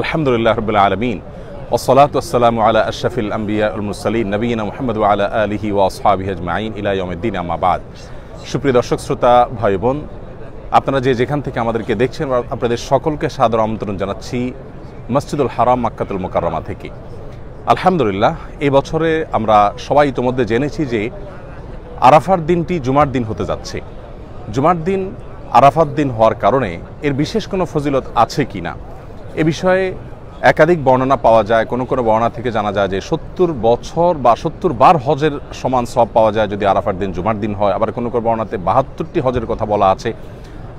আলহামদুলিল্লাহ আলা নবীন আলা আমাবাদ সুপ্রিয় ভাই বোন, আপনারা যে যেখান থেকে আমাদেরকে দেখছেন আপনাদের সকলকে সাদর আমন্ত্রণ জানাচ্ছি মসজিদুল হারাম মাকাতুল মোকারমা থেকে। আলহামদুলিল্লাহ, এই বছরে আমরা সবাই ইতোমধ্যে জেনেছি যে আরাফার দিনটি জুমার দিন হতে যাচ্ছে। জুমার দিন আরাফাত দিন হওয়ার কারণে এর বিশেষ কোনো ফজিলত আছে কি না? এ বিষয়ে একাধিক বর্ণনা পাওয়া যায়, কোনো কোনো বর্ণনা থেকে জানা যায় যে সত্তর বছর বা সত্তর বার হজের সমান সব পাওয়া যায় যদি আরাফার দিন জুমার দিন হয়। আবার কোনো কোনো বর্ণনাতে বাহাত্তরটি হজের কথা বলা আছে।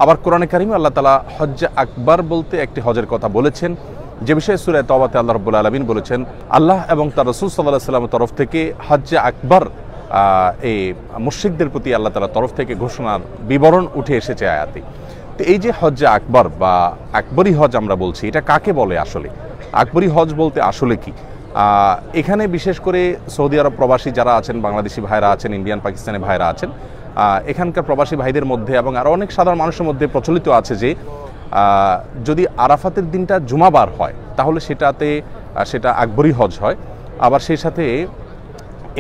আবার কোরআনে কারিমে আল্লাহ তালা হজ্জে আকবার বলতে একটি হজের কথা বলেছেন। যে বিষয়ে সুরায় তবাতে আল্লাহ রব্বুল আলমিন বলেছেন, আল্লাহ এবং তার রসুল সাল্লাহ সাল্লামের তরফ থেকে হজ্জে আকবার এই মুশ্রিকদের প্রতি আল্লাহ তালার তরফ থেকে ঘোষণার বিবরণ উঠে এসেছে আয়াতে। তো এই যে হজ্জে আকবর বা আকবরী হজ আমরা বলছি, এটা কাকে বলে আসলে? আকবরী হজ বলতে আসলে কি? এখানে বিশেষ করে সৌদি আরব প্রবাসী যারা আছেন, বাংলাদেশি ভাইরা আছেন, ইন্ডিয়ান, পাকিস্তানি ভাইরা আছেন এখানকার প্রবাসী ভাইদের মধ্যে এবং আরও অনেক সাধারণ মানুষের মধ্যে প্রচলিত আছে যে যদি আরাফাতের দিনটা জুমাবার হয়, তাহলে সেটাতে সেটা আকবরী হজ হয়। আবার সেই সাথে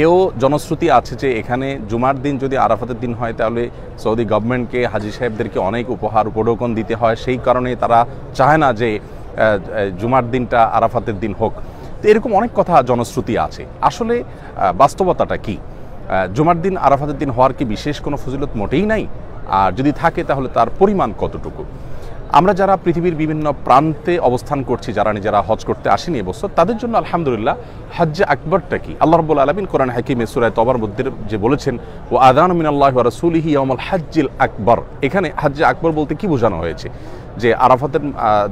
এও জনশ্রুতি আছে যে এখানে জুমার দিন যদি আরাফাতের দিন হয়, তাহলে সৌদি গভর্নমেন্টকে, হাজি সাহেবদেরকে অনেক উপহার, উপঢৌকন দিতে হয়। সেই কারণে তারা চায় না যে জুমার দিনটা আরাফাতের দিন হোক। তো এরকম অনেক কথা জনশ্রুতি আছে। আসলে বাস্তবতাটা কি? জুমার দিন, আরাফাতের দিন হওয়ার কি বিশেষ কোনো ফজিলত মোটেই নাই? আর যদি থাকে, তাহলে তার পরিমাণ কতটুকু? আমরা যারা পৃথিবীর বিভিন্ন প্রান্তে অবস্থান করছি, যারা নিজেরা হজ করতে আসেনি এবছর তাদের জন্য আলহামদুলিল্লাহ হজ্জে আকবরটা কি? আল্লাহ রব্বুল আলমিন কোরআন হাকিমে সুরায় তবার মধ্যে যে বলেছেন ও আদান মিন আল্লাহ রসুলিহি আমল হাজ্জিল আকবর। এখানে হজ্জে আকবর বলতে কি বোঝানো হয়েছে? যে আরাফাতের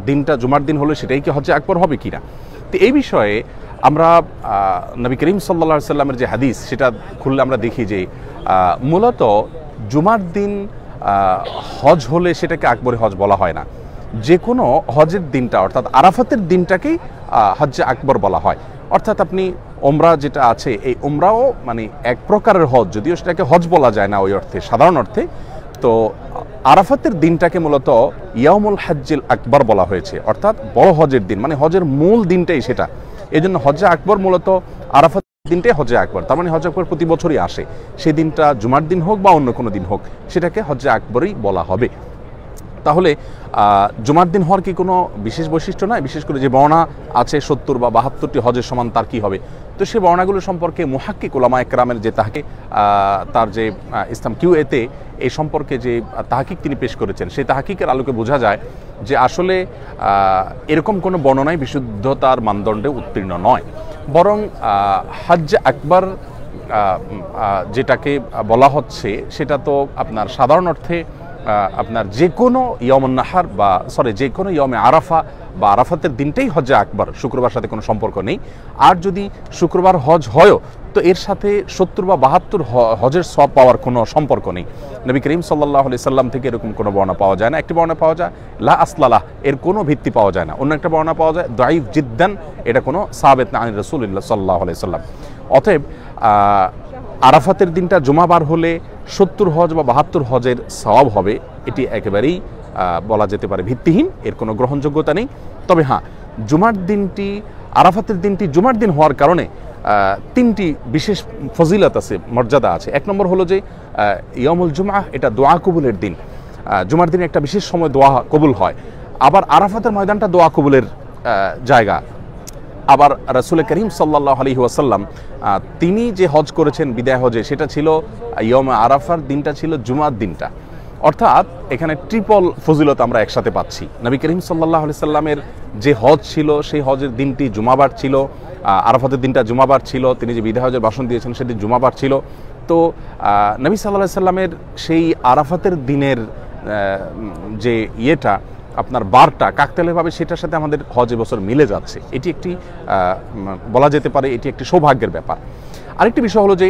দিনটা জুমার দিন হলে সেটাই কি হজ্জে আকবর হবে কিনা? তো এই বিষয়ে আমরা নবী করিম সাল্লা সাল্লামের যে হাদিস, সেটা খুললে আমরা দেখি যে মূলত জুমার দিন হজ হলে সেটাকে আকবরী হজ বলা হয় না। যে কোনো হজের দিনটা, অর্থাৎ আরাফাতের দিনটাকেই হজ্জে আকবর বলা হয়। অর্থাৎ আপনি ওমরা যেটা আছে, এই ওমরাও মানে এক প্রকারের হজ, যদিও সেটাকে হজ বলা যায় না ওই অর্থে, সাধারণ অর্থে। তো আরাফাতের দিনটাকে মূলত ইয়ামুল হাজ্জিল আকবর বলা হয়েছে। অর্থাৎ বড় হজের দিন মানে হজের মূল দিনটাই সেটা। এই জন্য হজ্জে আকবর মূলত আরাফাত দিনটাই হজে আকবর। তার মানে হজে আকবর প্রতি বছরই আসে। সেই দিনটা জুমার দিন হোক বা অন্য কোনো দিন হোক, সেটাকে হজ্জে আকবরই বলা হবে। তাহলে জুমার দিন হওয়ার কি কোনো বিশেষ বৈশিষ্ট্য নয় বিশেষ করে যে বর্ণা আছে সত্তর বা বাহাত্তরটি হজের সমান তার কি হবে? তো সেই বর্ণাগুলো সম্পর্কে মুহাক্কি কোলামা একরামের যে তাহাকে তার যে ইসলাম কিউ এতে এই সম্পর্কে যে তাহাকিক তিনি পেশ করেছেন, সেই তাহাকিকের আলোকে বোঝা যায় যে আসলে এরকম কোনো বর্ণনায় বিশুদ্ধতার মানদণ্ডে উত্তীর্ণ নয়। বরং হজ্জ আকবর যেটাকে বলা হচ্ছে, সেটা তো আপনার সাধারণ অর্থে আপনার যে কোনো ইয়মনাহার বা সরি যে কোনো ইয়মে আরাফা বা আরাফাতের দিনটাই হজে আকবর, শুক্রবার সাথে কোনো সম্পর্ক নেই। আর যদি শুক্রবার হজ হয়ও, তো এর সাথে সত্তর বা বাহাত্তর হজের সব পাওয়ার কোনো সম্পর্ক নেই। নবী করিম সাল্লাহ আলি সাল্লাম থেকে এরকম কোনো বর্ণা পাওয়া যায় না। একটি বর্ণা পাওয়া যায়, লা আসলালাহ, এর কোনো ভিত্তি পাওয়া যায় না। অন্য একটা বর্ণা পাওয়া যায় দাইফ জিদ্দান, এটা কোনো সাবেত না আনি রসুল্লাহ সাল্লাহ আলি সাল্লাম। অতএব আরাফাতের দিনটা জমাবার হলে সত্তর হজ বা বাহাত্তর হজের সওয়াব হবে। এটি একেবারেই বলা যেতে পারে ভিত্তিহীন, এর কোনো গ্রহণযোগ্যতা নেই। তবে হ্যাঁ জুমার দিনটি, আরাফাতের দিনটি জুমার দিন হওয়ার কারণে তিনটি বিশেষ ফজিলত আছে, মর্যাদা আছে। এক নম্বর হলো যে ইয়মুল জুমা এটা দোয়া কবুলের দিন। জুমার দিনে একটা বিশেষ সময় দোয়া কবুল হয়। আবার আরাফাতের ময়দানটা দোয়া কবুলের জায়গা। আবার রসুল করিম সাল্লাহ আলহি ওয়াসাল্লাম তিনি যে হজ করেছেন বিদায় হজে, সেটা ছিল ইয়ম আরাফার দিনটা ছিল জুমার দিনটা। অর্থাৎ এখানে ট্রিপল ফজিলত আমরা একসাথে পাচ্ছি। নবী করিম সাল্লাহ আলি সাল্লামের যে হজ ছিল, সেই হজের দিনটি জুমাবার ছিল আরাফাতের দিনটা জুমাবার ছিল, তিনি যে বিদায় হজের ভাষণ দিয়েছেন সেদিন জুমাবার ছিল। তো নবী সাল্লাহ সাল্লামের সেই আরাফাতের দিনের যে ইয়েটা আপনার বারটা কাকতালীয়ভাবে সেটার সাথে আমাদের হজ বছর মিলে যাচ্ছে। এটি একটি বলা যেতে পারে এটি একটি সৌভাগ্যের ব্যাপার। আরেকটি বিষয় হলো যে,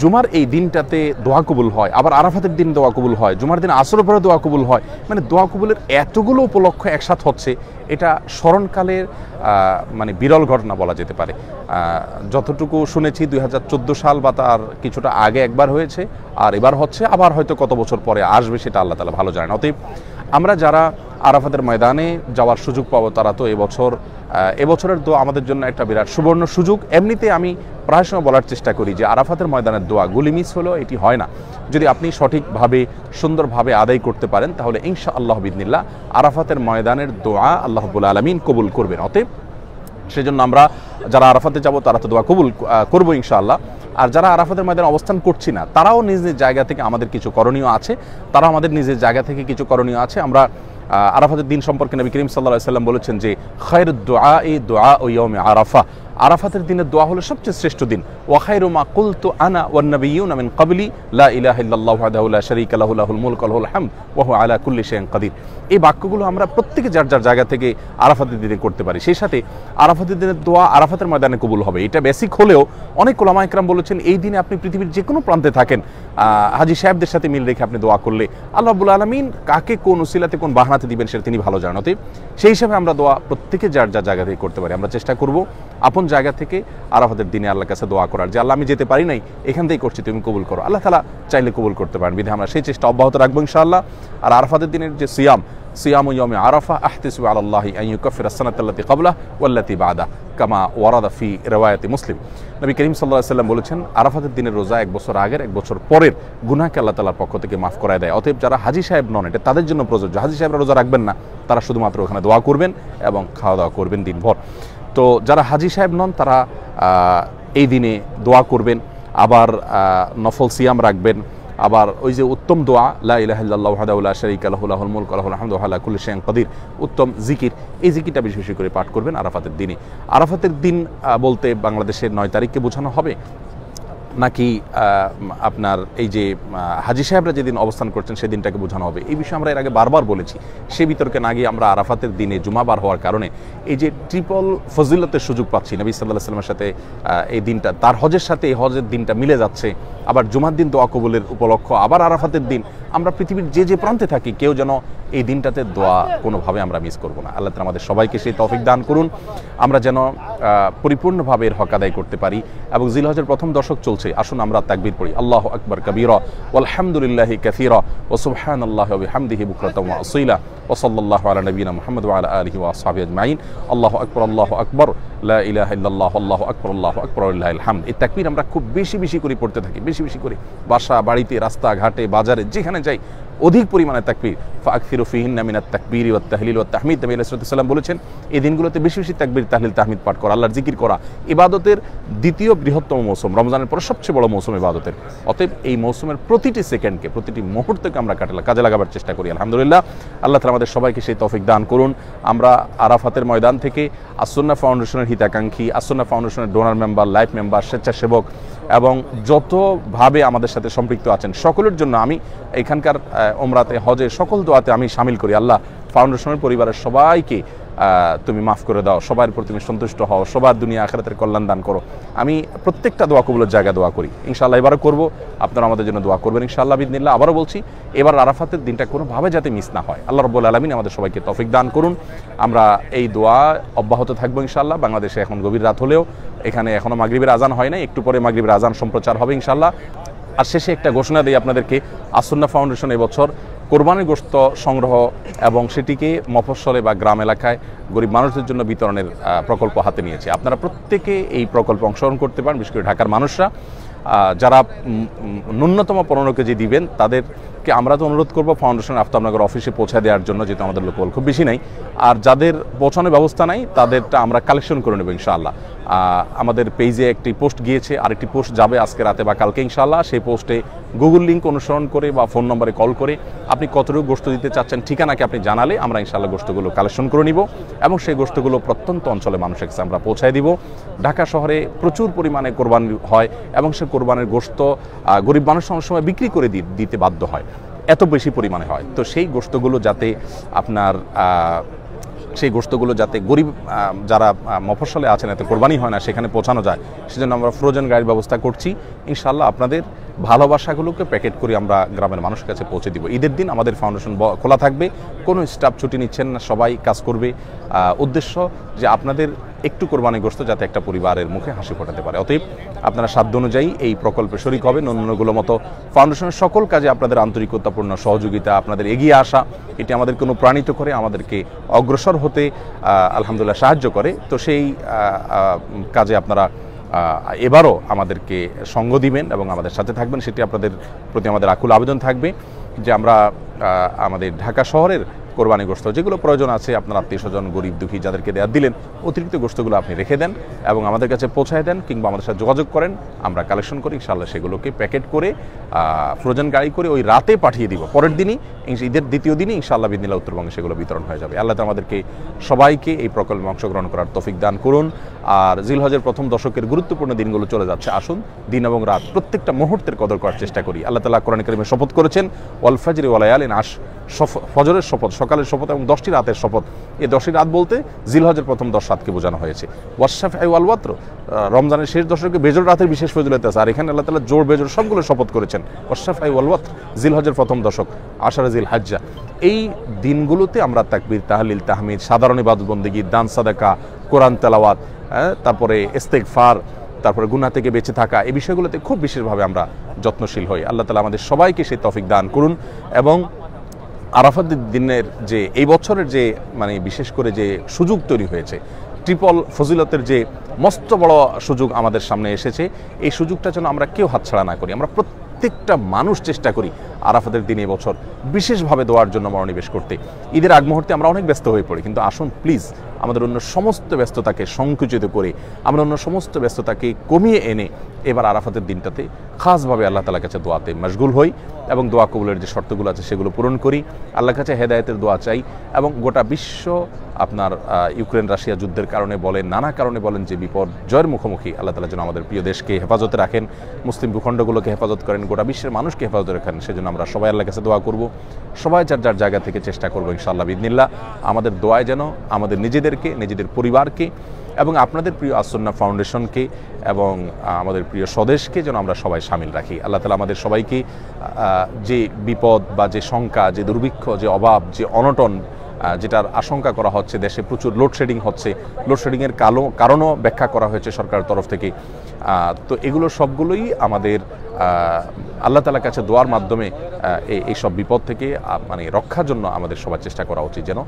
জুমার এই দিনটাতে দোয়া কবুল হয়, আবার আরাফাতের দিন দোয়া কবুল হয়, জুমার দিন আসর পরে দোয়া কবুল হয়। মানে দোয়া কবুলের এতগুলো উপলক্ষ একসাথ হচ্ছে, এটা স্মরণকালের মানে বিরল ঘটনা বলা যেতে পারে। যতটুকু শুনেছি, দুই হাজার চোদ্দ সাল বা তার কিছুটা আগে একবার হয়েছে, আর এবার হচ্ছে, আবার হয়তো কত বছর পরে আসবে সেটা আল্লাহ তালা ভালো জানেন। অতএব আমরা যারা আরাফাতের ময়দানে যাওয়ার সুযোগ পাবো তারা তো এবছর এবছরের দোয়া আমাদের জন্য একটা বিরাট সুবর্ণ সুযোগ। এমনিতে আমি প্রায় সময় বলার চেষ্টা করি যে আরাফাতের ময়দানের দোয়া গুলি মিস হলেও এটি হয় না। যদি আপনি সঠিকভাবে, সুন্দরভাবে আদায় করতে পারেন, তাহলে ইনশা আল্লাহ বিদিনিল্লা আরাফাতের ময়দানের দোয়া আল্লাহবুল আলমিন কবুল করবেন। অতএব, সেজন্য আমরা যারা আরাফাতে যাব তারা তো দোয়া কবুল করব ইনশাআল্লাহ। আর যারা আরাফাতের ময়দানে অবস্থান করছি না, তারাও নিজ নিজ জায়গা থেকে আমাদের কিছু করণীয় আছে। তারাও আমাদের নিজের জায়গা থেকে কিছু করণীয় আছে। আমরা আরাফাতের দিন সম্পর্কে নবী করিম সাল্লাহ সাল্লাম বলেছেন যে খৈর দোয়া এই দোয়া ওই আরাফা। আরাফাতের দিনের দোয়া হলো সবচেয়ে শ্রেষ্ঠ দিন। ওয়াখাইরু মা কুলতু আনা ওয়ান নবিয়ুন মিন ক্বাবলি, লা ইলাহা ইল্লাল্লাহু ওয়াহদাহু লা শারীকা লাহু, লাহুল মুলকু ওয়া হামদ, ওয়া আলা কুল্লি শাইইন কাদির। এই বাক্যগুলো আমরা প্রত্যেকে যার যার জায়গা থেকে আরাফাতের দিনে করতে পারি। সেই সাথে আরাফাতের দিনের দোয়া আরাফাতের ময়দানে কবুল হবে। এটা বেসিক হলেও অনেক ওলামা একরাম বলেছেন, এই দিনে আপনি পৃথিবীর যে কোনো প্রান্তে থাকেন হাজি সাহেবদের সাথে মিল রেখে আপনি দোয়া করলে আল্লাহ রাব্বুল আলমিন কাকে কোন উসিলাতে কোন বাহানাতে দিবেন সেটা তিনি ভালো অতএব সেই হিসাবে আমরা দোয়া প্রত্যেকে যার যা জায়গা থেকে করতে পারি, আমরা চেষ্টা করব আপন জায়গা থেকে আরাফাতের দিনে আল্লাহর কাছে দোয়া করার। যে আল্লাহ, আমি যেতে পারি নাই, এখান থেকেই করছি, তুমি কবুল করো। আল্লাহ তালা চাইলে কবুল করতে পারেন। বিধে আমরা সেই চেষ্টা অব্যাহত রাখব ইনশাআল্লাহ। আর আরাফাতের দিনের যে সিয়াম সিয়াম ইয়মে আরাফা আহতিসু আল্লাহি আন ইউকাফির আসসানাতাল্লাতি ক্বাবলা ওয়াল্লাতি বাদা, কামা ওয়ারাদা ফি রিওয়ায়াতি মুসলিম। নবী করিম আলাইহি সাল্লাম বলেছেন, আরাফাতের দিনের রোজা এক বছর আগের, এক বছর পরের গুনাহকে আল্লাহ তাআলার পক্ষ থেকে মাফ করায় দেয়। অতএব যারা হাজি সাহেব নন, এটা তাদের জন্য প্রযোজ্য। হাজি সাহেবরা রোজা রাখবেন না, তারা শুধুমাত্র ওখানে দোয়া করবেন এবং খাওয়া দাওয়া করবেন দিনভর। তো যারা হাজি সাহেব নন, তারা এই দিনে দোয়া করবেন, আবার নফল সিয়াম রাখবেন আবার ওই যে উত্তম দোয়া, লা ইলাহা হাদাউল্লাহ ওয়াহদাহু লা মুল লাহু আহমদুল্লাহ কুল্লি শাইইন কাদির। উত্তম জিকির, এই জিকিরটা বিশেষ বেশি করে পাঠ করবেন আরাফাতের দিনে আরাফাতের দিন বলতে বাংলাদেশের নয় তারিখকে বোঝানো হবে। নাকি আপনার এই যে হাজি সাহেবরা যেদিন অবস্থান করছেন সেদিনটাকে বোঝানো হবে। এই বিষয়ে আমরা এর আগে বারবার বলেছি। সে বিতর্কে না গিয়ে আমরা আরাফাতের দিনে জুমাবার হওয়ার কারণে এই যে ট্রিপল ফজিলতের সুযোগ পাচ্ছি, নবী সাল্লাহ সাল্লামের সাথে এই দিনটা, তার হজের সাথে এই হজের দিনটা মিলে যাচ্ছে। আবার জুমার দিন দোয়া কবুলের উপলক্ষ, আবার আরাফাতের দিন। আমরা পৃথিবীর যে যে প্রান্তে থাকি, কেউ যেন এই দিনটাতে দোয়া কোনোভাবে আমরা মিস করব না। আল্লাহ আমাদের সবাইকে সেই তৌফিক দান করুন। আমরা যেন পরিপূর্ণভাবে এর হক আদায় করতে পারি এবং জিলহজের প্রথম দশক চলছে। আসুন আমরা তাকবির পড়ি। আল্লাহ আকবর কবির। আলহামদুলিল্লাহি কাসীরা। ও সুবহানাল্লাহি ওয়া বিহামদিহি বুকরাতাম ওয়া আসীলা। ওয়া সাল্লাল্লাহু আলা নবিয়িনা মুহাম্মদ আলিহি ওয়া আসহাবিহি আজমাইন। আল্লাহু আকবর, আল্লাহ আকবর। ইলাহা আল্লাহু আকবর আল্লাহু আকবর হামদ এই তাকবীর আমরা খুব বেশি বেশি করে পড়তে থাকি, বেশি বেশি করে। বাসা, বাড়িতে রাস্তা ঘাটে বাজারে, যেখানে যাই, অধিক পরিমাণে তাকবীর। ফাকফিরু ফিহিন্না মিনাত তাকবীরি ওয়াত তাহলিল ওয়াত তাহমিদ। নবী আলাইহিস সাল্লাম বলেছেন, এই দিনগুলোতে বেশি বেশি তাকবির, তাহলিল, তাহমিদ পাঠ করা, আল্লাহর জিকির করা, ইবাদতের দ্বিতীয় বৃহত্তম মৌসুম। রমজানের পরে সবচেয়ে বড় মৌসুম ইবাদতের। অতএব এই মৌসুমের প্রতিটি সেকেন্ডকে, প্রতিটি মুহূর্তকে আমরা কাটালা কাজে লাগাবার চেষ্টা করি, আলহামদুলিল্লাহ। আল্লাহ তালা আমাদের সবাইকে সেই তফিক দান করুন। আমরা আরাফাতের ময়দান থেকে আসন্না ফাউন্ডেশনের হিতাকাঙ্ক্ষী, আসন্না ফাউন্ডেশনের ডোনার মেম্বার লাইফ মেম্বার স্বেচ্ছাসেবক এবং যতভাবে আমাদের সাথে সম্পৃক্ত আছেন, সকলের জন্য আমি এখানকার ওমরাতে, হজে সকল দোয়াতে আমি সামিল করি। আল্লাহ, ফাউন্ডেশনের পরিবারের সবাইকে তুমি মাফ করে দাও, সবার উপর তুমি সন্তুষ্ট হও, সবার দুনিয়া আখেরাতের কল্যাণ দান করো। আমি প্রত্যেকটা দোয়া কবুলের জায়গায় দোয়া করি। ইনশাল্লাহ এবারও করব, আপনারা আমাদের জন্য দোয়া করবেন ইনশাআল্লাহ বিদিনিল্লাহ। আবারও বলছি, এবার আরাফাতের দিনটা কোনোভাবে যাতে মিস না হয়। আল্লাহ রব্বুল আলমিন আমাদের সবাইকে তফিক দান করুন। আমরা এই দোয়া অব্যাহত থাকব ইনশাল্লাহ বাংলাদেশে এখন গভীর রাত হলেও, এখানে এখনও মাগরিবের আজান হয় নাই, একটু পরে মাগরিবের আজান সম্প্রচার হবে ইনশাল্লাহ আর শেষে একটা ঘোষণা দিই আপনাদেরকে, আসন্না ফাউন্ডেশন এবছর কোরবানির গোস্ত সংগ্রহ এবং সেটিকে মফস্বলে বা গ্রাম এলাকায় গরিব মানুষদের জন্য বিতরণের প্রকল্প হাতে নিয়েছে। আপনারা প্রত্যেকে এই প্রকল্পে অংশগ্রহণ করতে পারেন, বিশেষ করে ঢাকার মানুষরা। যারা ন্যূনতম পনেরো কেজি দিবেন, তাদেরকে আমরা তো অনুরোধ করব ফাউন্ডেশন আফতাবনগর অফিসে পৌঁছে দেওয়ার জন্য, যেহেতু আমাদের লোকবল খুব বেশি নেই। আর যাদের পৌঁছানোর ব্যবস্থা নাই, তাদেরটা আমরা কালেকশন করে নেব, ইনশাআল্লাহ। আমাদের পেজে একটি পোস্ট গিয়েছে, আরেকটি পোস্ট যাবে আজকে রাতে বা কালকে ইনশাল্লাহ সেই পোস্টে গুগল লিঙ্ক অনুসরণ করে বা ফোন নম্বরে কল করে আপনি কতটুকু গোস্ত দিতে চাচ্ছেন, ঠিকানাকে আপনি জানালে আমরা ইনশাল্লাহ গোস্তগুলো কালেকশন করে নিব এবং সেই গোস্তগুলো প্রত্যন্ত অঞ্চলে মানুষের কাছে আমরা পৌঁছায় দিব। ঢাকা শহরে প্রচুর পরিমাণে কোরবানি হয় এবং সে কোরবানের গোস্ত গরিব মানুষ অনেক সময় বিক্রি করে দিতে বাধ্য হয়। এত বেশি পরিমাণে হয়। তো সেই গোস্তগুলো যাতে আপনার সেই গোস্তগুলো যাতে গরিব যারা মফস্বলে আছেন, এতে কোরবানি হয় না, সেখানে পৌঁছানো যায়। সেজন্য আমরা ফ্রোজেন গাড়ির ব্যবস্থা করছি। ইনশাল্লাহ আপনাদের ভালোবাসাগুলোকে প্যাকেট করে আমরা গ্রামের মানুষের কাছে পৌঁছে দিব। ঈদের দিন আমাদের ফাউন্ডেশন খোলা থাকবে। কোনো স্টাফ ছুটি নিচ্ছেন না, সবাই কাজ করবে। উদ্দেশ্য যে আপনাদের একটু কোরবানিগ্রস্ত যাতে একটা পরিবারের মুখে হাসি ফোটাতে পারে। অতএব আপনারা সাধ্য অনুযায়ী এই প্রকল্পে শরিক হবেন। অন্যান্যগুলো মতো ফাউন্ডেশনের সকল কাজে আপনাদের আন্তরিকতাপূর্ণ সহযোগিতা, আপনাদের এগিয়ে আসা, এটি আমাদেরকে অনুপ্রাণিত করে, আমাদেরকে অগ্রসর হতে আলহামদুলিল্লাহ সাহায্য করে। তো সেই কাজে আপনারা এবারও আমাদেরকে সঙ্গ দিবেন এবং আমাদের সাথে থাকবেন, সেটি আপনাদের প্রতি আমাদের আকুল আবেদন থাকবে যে আমরা আমাদের ঢাকা শহরের কোরবানিগ্রস্ত। যেগুলো প্রয়োজন আছে আপনার আত্মীয় স্বজন, গরিব দুঃখী যাদেরকে দেওয়া দিলেন, অতিরিক্ত গোস্তগুলো আপনি রেখে দেন এবং আমাদের কাছে পৌঁছায় দেন কিংবা আমাদের সাথে যোগাযোগ করেন, আমরা কালেকশন করি, ইনশাআল্লাহ সেগুলোকে প্যাকেট করে ফ্রোজেন গাড়ি করে ওই রাতে পাঠিয়ে দিব। পরের দিনই ঈদের দ্বিতীয় দিনই ইনশাআল্লাহ বিদিনিল্লা উত্তরবঙ্গে সেগুলো বিতরণ হয়ে যাবে। আল্লাহ আমাদেরকে সবাইকে এই প্রকল্পে অংশগ্রহণ করার তফিক দান করুন। আর জিলহজের প্রথম দশকের গুরুত্বপূর্ণ দিনগুলো চলে যাচ্ছে। আসুন, দিন এবং রাত প্রত্যেকটা মুহূর্তের কদর করার চেষ্টা করি। আল্লাহ তালা কোরআন করিমে শপথ করেছেন, ওয়াল ফাজরি ওয়ালায়ালিন আশ ফজরের শপথ সকালের শপথ এবং দশটি রাতের শপথ। এই দশটি রাত বলতে জিলহজের প্রথম দশ রাতকে বোঝানো হয়েছে। ওয়াশাফ আই ওয়ালওয়াত্র রমজানের শেষ দশকে বেজর রাতের বিশেষ ফজিলত আছে। আর এখানে আল্লাহ তালা জোর বেজর সবগুলো শপথ করেছেন। ওয়াশাফ আই ওয়ালওয়াত্র জিলহজের প্রথম দশক আশারা জিল হাজ্জা এই দিনগুলোতে আমরা তাকবির তাহলিল তাহমিদ সাধারণ ইবাদত বন্দিগি দান সাদাকা কোরআন তেলাওয়াত হ্যাঁ, তারপরে ইস্তেগফার তারপরে গুনাহ থেকে বেঁচে থাকা এই বিষয়গুলোতে খুব বিশেষভাবে আমরা যত্নশীল হই। আল্লাহ তালা আমাদের সবাইকে সেই তফিক দান করুন এবং আরাফাতের দিনের যে, এই বছরের যে মানে বিশেষ করে যে সুযোগ তৈরি হয়েছে, ট্রিপল ফজিলতের যে মস্ত বড় সুযোগ আমাদের সামনে এসেছে, এই সুযোগটা যেন আমরা কেউ হাতছাড়া না করি, আমরা প্রত্যেকটা মানুষ চেষ্টা করি আরাফাতের দিন এবছর বিশেষভাবে দেওয়ার জন্য মনোনিবেশ করতে। ঈদের আগ মুহূর্তে আমরা অনেক ব্যস্ত হয়ে পড়ি, কিন্তু আসুন প্লিজ আমাদের অন্য সমস্ত ব্যস্ততাকে সংকুচিত করে, আমরা অন্য সমস্ত ব্যস্ততাকে কমিয়ে এনে এবার আরাফাতের দিনটাতে খাসভাবে আল্লাহ তালার কাছে দোয়াতে মশগুল হই এবং দোয়া কবুলের যে শর্তগুলো আছে সেগুলো পূরণ করি। আল্লাহ কাছে হেদায়তের দোয়া চাই এবং গোটা বিশ্ব আপনার ইউক্রেন রাশিয়া যুদ্ধের কারণে বলেন, নানা কারণে বলেন যে বিপদ জয়ের মুখোমুখি আল্লাহ তালা যেন আমাদের প্রিয় দেশকে হেফাজতে রাখেন, মুসলিম ভূখণ্ডগুলোকে হেফাজত করেন, গোটা বিশ্বের মানুষকে হেফাজতে রাখেন, সেজন্য আমরা সবাই আল্লাহর কাছে দোয়া করব। সবাই যার যার জায়গা থেকে চেষ্টা করব ইনশাআল্লাহ বিদিনিল্লাহ আমাদের দোয়ায় যেন আমাদের নিজেদেরকে, নিজেদের পরিবারকে এবং আপনাদের প্রিয় আসন্না ফাউন্ডেশনকে এবং আমাদের প্রিয় স্বদেশকে যেন আমরা সবাই সামিল রাখি। আল্লাহ তালা আমাদের সবাইকে যে বিপদ বা যে শঙ্কা, যে দুর্ভিক্ষ, যে অভাব, যে অনটন যেটার আশঙ্কা করা হচ্ছে দেশে প্রচুর লোডশেডিং হচ্ছে। লোডশেডিংয়ের কালো কারণও ব্যাখ্যা করা হয়েছে সরকারের তরফ থেকে। তো এগুলো সবগুলোই আমাদের আল্লাহ তালার কাছে দোয়ার মাধ্যমে এই এইসব বিপদ থেকে মানে রক্ষার জন্য আমাদের সবার চেষ্টা করা উচিত যেন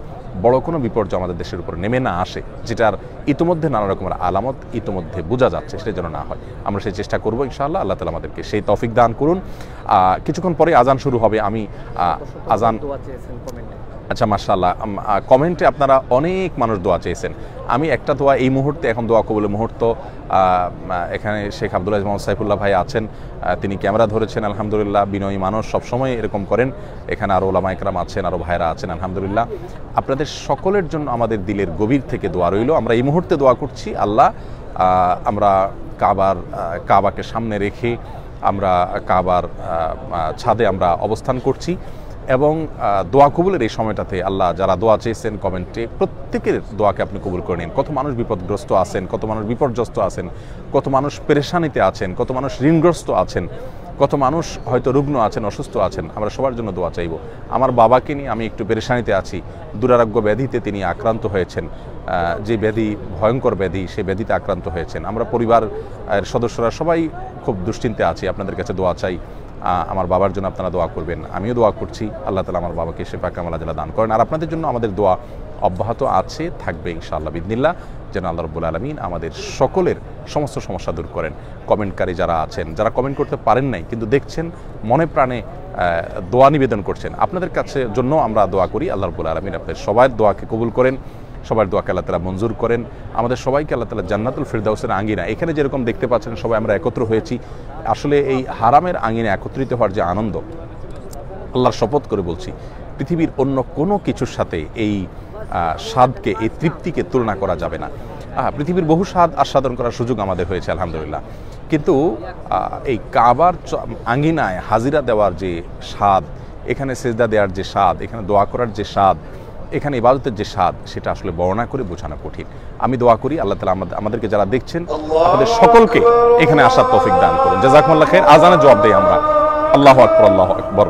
বড় কোনো বিপর্যয় আমাদের দেশের উপর নেমে না আসে, যেটার ইতিমধ্যে নানা রকমের আলামত ইতিমধ্যে বোঝা যাচ্ছে, সেটা যেন না হয়। আমরা সেই চেষ্টা করব ইনশাআল্লাহ, আল্লাহ তালা আমাদেরকে সেই তফিক দান করুন। কিছুক্ষণ পরে আজান শুরু হবে। আমি আজান আচ্ছা মার্শাল্লাহ কমেন্টে আপনারা অনেক মানুষ দোয়া চেয়েছেন। আমি একটা দোয়া এই মুহূর্তে এখন দোয়া কবুলের মুহূর্ত। এখানে শেখ আব্দুল আজ মোহাম্মদ সাইফুল্লাহ ভাই আছেন। তিনি ক্যামেরা ধরেছেন, আলহামদুলিল্লাহ। বিনয়ী মানুষ, সবসময় এরকম করেন। এখানে আরও ওলামা একরাম আছেন আরও ভাইরা আছেন, আলহামদুলিল্লাহ। আপনাদের সকলের জন্য আমাদের দিলের গভীর থেকে দোয়া রইল। আমরা এই মুহূর্তে দোয়া করছি, আল্লাহ আমরা কাবার কাবাকে সামনে রেখে আমরা কাবার ছাদে আমরা অবস্থান করছি। এবং দোয়া কবুলের এই সময়টাতে আল্লাহ যারা দোয়া চেয়েছেন কমেন্টে, প্রত্যেকের দোয়াকে আপনি কবুল করে নিন। কত মানুষ বিপদগ্রস্ত আছেন, কত মানুষ বিপর্যস্ত আছেন, কত মানুষ পেরেশানিতে আছেন, কত মানুষ ঋণগ্রস্ত আছেন, কত মানুষ হয়তো রুগ্ন আছেন, অসুস্থ আছেন, আমরা সবার জন্য দোয়া চাইব। আমার বাবাকে নিয়ে আমি একটু পেরেশানিতে আছি। দুরারোগ্য ব্যাধিতে তিনি আক্রান্ত হয়েছেন। যে ব্যাধি, ভয়ঙ্কর ব্যাধি, সে ব্যাধিতে আক্রান্ত হয়েছেন। আমরা পরিবার সদস্যরা সবাই খুব দুশ্চিন্তে আছি। আপনাদের কাছে দোয়া চাই। আমার বাবার জন্য আপনারা দোয়া করবেন। আমিও দোয়া করছি। আল্লাহ তালা আমার বাবাকে শেফা কামালা জেলা দান করেন। আর আপনাদের জন্য আমাদের দোয়া অব্যাহত আছে, থাকবে ইনশাআল্লাহ বিদিনিল্লাহ যেন আল্লাহ রব্বুল আলমিন আমাদের সকলের সমস্ত সমস্যা দূর করেন। কমেন্টকারী যারা আছেন, যারা কমেন্ট করতে পারেন নাই, কিন্তু দেখছেন, মনে প্রাণে দোয়া নিবেদন করছেন। আপনাদের কাছে জন্য আমরা দোয়া করি। আল্লাহ রব্বুল আলমিন আপনাদের সবাই দোয়াকে কবুল করেন। সবার দোয়াকে আল্লাহ তালা মঞ্জুর করেন। আমাদের সবাইকে আল্লাহ তালা জান্নাতুল ফিরদাউসের আঙ্গিনা। এখানে যেরকম দেখতে পাচ্ছেন, সবাই আমরা একত্র হয়েছি। আসলে এই হারামের আঙ্গিনা একত্রিত হওয়ার যে আনন্দ, আল্লাহর শপথ করে বলছি, পৃথিবীর অন্য কোনো কিছুর সাথে এই স্বাদকে, এই তৃপ্তিকে তুলনা করা যাবে না। পৃথিবীর বহু স্বাদ আস্বাদন করার সুযোগ আমাদের হয়েছে, আলহামদুলিল্লাহ। কিন্তু এই কাবার আঙ্গিনায় হাজিরা দেওয়ার যে স্বাদ, এখানে সেজদা দেওয়ার যে স্বাদ, এখানে দোয়া করার যে স্বাদ এখানে ইবাদতের যে স্বাদ, সেটা আসলে বর্ণনা করে বোঝানো কঠিন। আমি দোয়া করি আল্লাহ তালা আমাদেরকে যারা দেখছেন, আমাদের সকলকে এখানে আসার তফিক দান করুন। জাজাকুমুল্লাহ খের আজানা জবাব দেই আমরা। আল্লাহ আকবর আল্লাহ আকবর।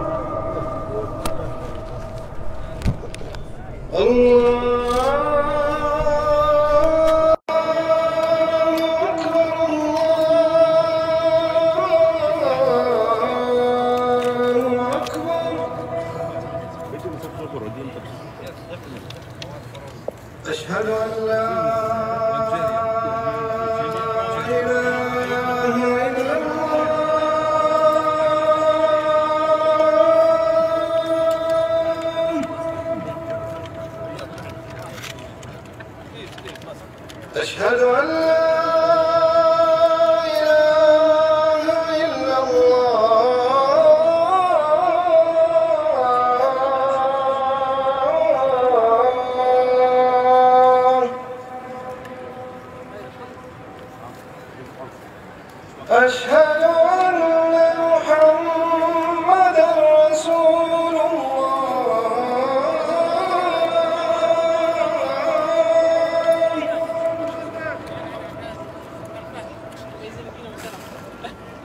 أشهد أن لا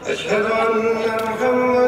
أشهد أن محمدا